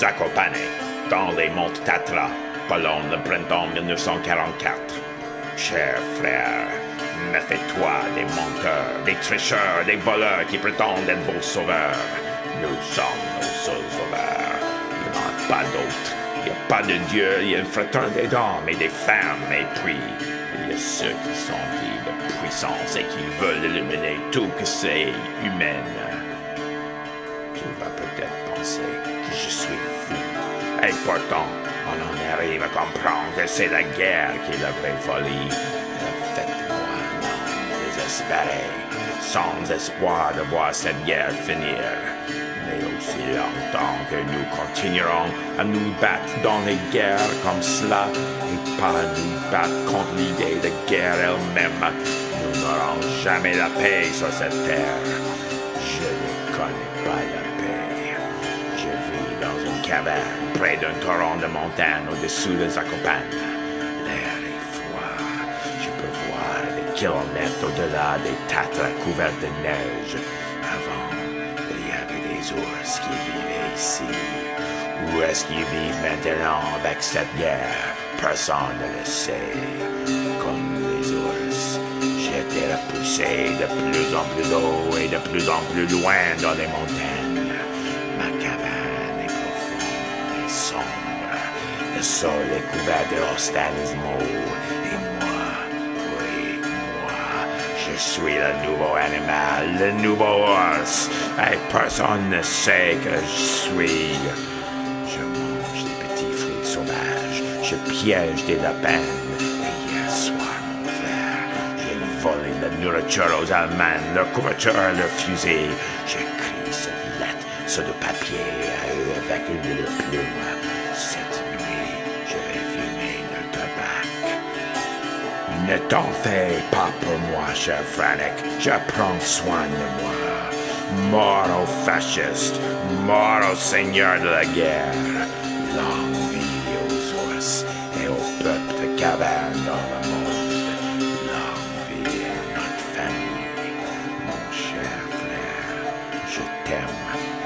Zakopane, dans les monts Tatra, loin le printemps 1944. Cher frère, méfie-toi des menteurs, des tricheurs, des voleurs qui prétendent être vos sauveurs. Nous sommes nos seuls sauveurs. Il n'y en a pas d'autres. Il n'y a pas de Dieu, il y a une fraternité d'hommes et des femmes, et puis il y a ceux qui sont dits de puissance et qui veulent éliminer tout que c'est humain. Tu vas peut-être On en arrive à comprendre que c'est la guerre qui est la vraie folie. Faites-moi un homme désespéré, sans espoir de voir cette guerre finir. Mais aussi longtemps que nous continuerons à nous battre dans les guerres comme cela et pas à nous battre contre l'idée de guerre elle-même, nous n'aurons jamais la paix sur cette terre. Je ne connais pas la paix. Dans une caverne près d'un torrent de montagne au-dessous de Zakopane. L'air est froid. Je peux voir des kilomètres au-delà des Tatras couverts de neige. Avant, il y avait des ours qui vivaient ici. Où est-ce qu'ils vivent maintenant avec cette guerre? Personne ne le sait. Comme les ours, été repoussé de plus en plus haut et de plus en plus loin dans les montagnes. Ma et sombre. Le sol est couvert de hostanismo. Et moi, oui, moi, je suis le nouveau animal, le nouveau ours. Et personne ne sait que je suis. Je mange des petits fruits sauvages. Je piège des lapins. Et hier soir, mon frère, j'ai volé la nourriture aux Allemands, leur couverture, leur fusil. J'écris cette de papier à eux avec une de leurs plumes. Cette nuit, je vais fumer le tabac. Ne t'en fais pas pour moi, cher Franic. Je prends soin de moi. Mort aux fascistes, mort aux seigneurs de la guerre. Longue vie aux ours et au peuple de caverne dans le monde. Famille, mon cher frère, je t'aime.